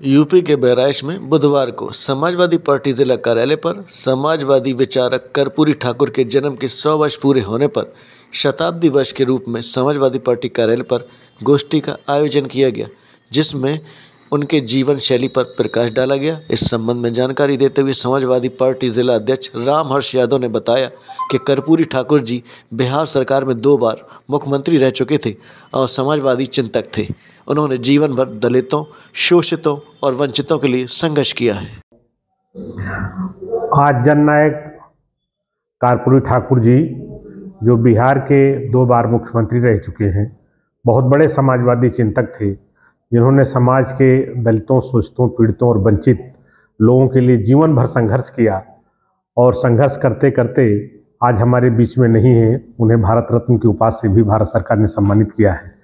UP के बहराइच में बुधवार को समाजवादी पार्टी जिला कार्यालय पर समाजवादी विचारक कर्पूरी ठाकुर के जन्म के सौ वर्ष पूरे होने पर शताब्दी वर्ष के रूप में समाजवादी पार्टी कार्यालय पर गोष्ठी का आयोजन किया गया, जिसमें उनके जीवन शैली पर प्रकाश डाला गया। इस संबंध में जानकारी देते हुए समाजवादी पार्टी जिला अध्यक्ष राम हर्ष यादव ने बताया कि कर्पूरी ठाकुर जी बिहार सरकार में दो बार मुख्यमंत्री रह चुके थे और समाजवादी चिंतक थे। उन्होंने जीवन भर दलितों, शोषितों और वंचितों के लिए संघर्ष किया है। आज जननायक कर्पूरी ठाकुर जी, जो बिहार के दो बार मुख्यमंत्री रह चुके हैं, बहुत बड़े समाजवादी चिंतक थे। जिन्होंने समाज के दलितों शोषितों पीड़ितों और वंचित लोगों के लिए जीवन भर संघर्ष किया और संघर्ष करते करते आज हमारे बीच में नहीं है, उन्हें भारत रत्न की उपाधि से भी भारत सरकार ने सम्मानित किया है।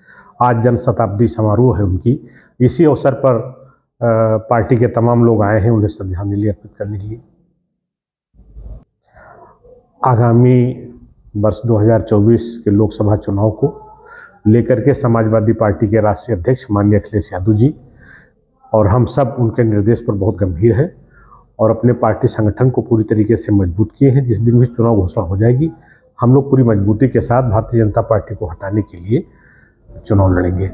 आज जन शताब्दी समारोह है उनकी। इसी अवसर पर पार्टी के तमाम लोग आए हैं उन्हें श्रद्धांजलि अर्पित करने के लिए। आगामी वर्ष 2024 के लोकसभा चुनाव को लेकर के समाजवादी पार्टी के राष्ट्रीय अध्यक्ष माननीय अखिलेश यादव जी, और हम सब उनके निर्देश पर बहुत गंभीर हैं और अपने पार्टी संगठन को पूरी तरीके से मज़बूत किए हैं। जिस दिन भी चुनाव घोषणा हो जाएगी, हम लोग पूरी मजबूती के साथ भारतीय जनता पार्टी को हटाने के लिए चुनाव लड़ेंगे।